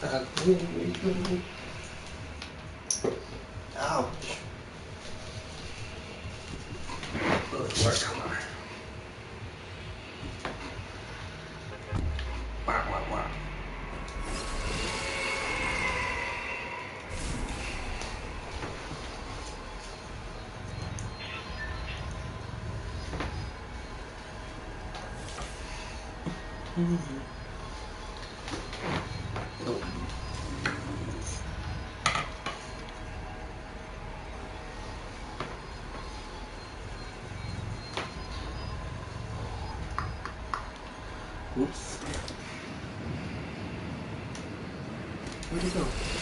Wow, wow, wow. Oops. Where'd he go?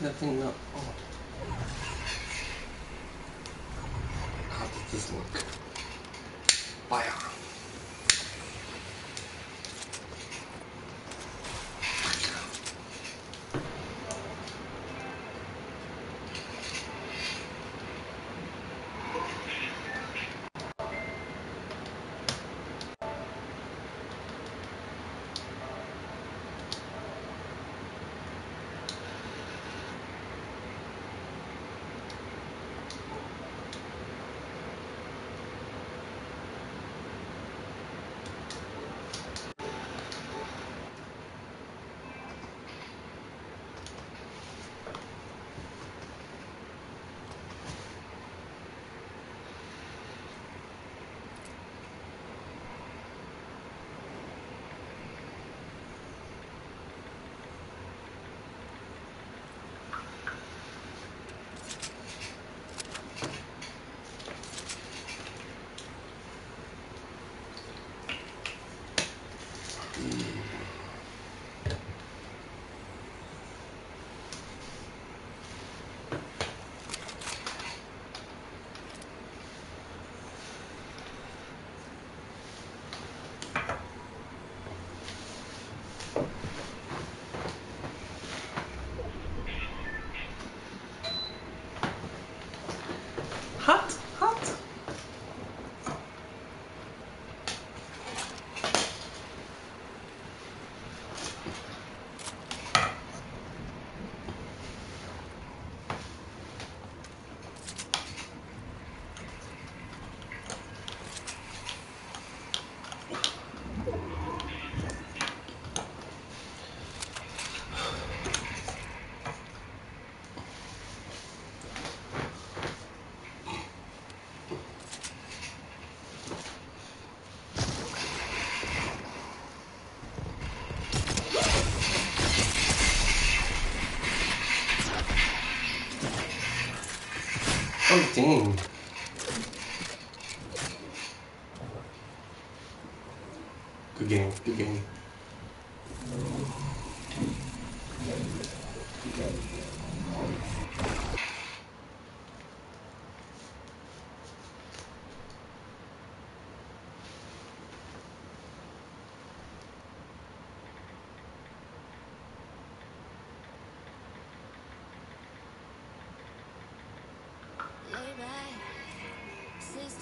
Nothing not oh. How does this look? Oh dang.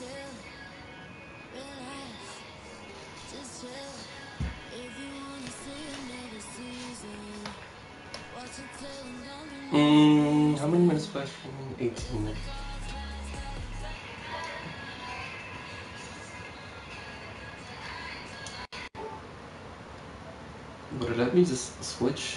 Still, relax, just chill. If you wanna see another season, watch it till Mm, how many minutes left? 18. minutes. But let me just switch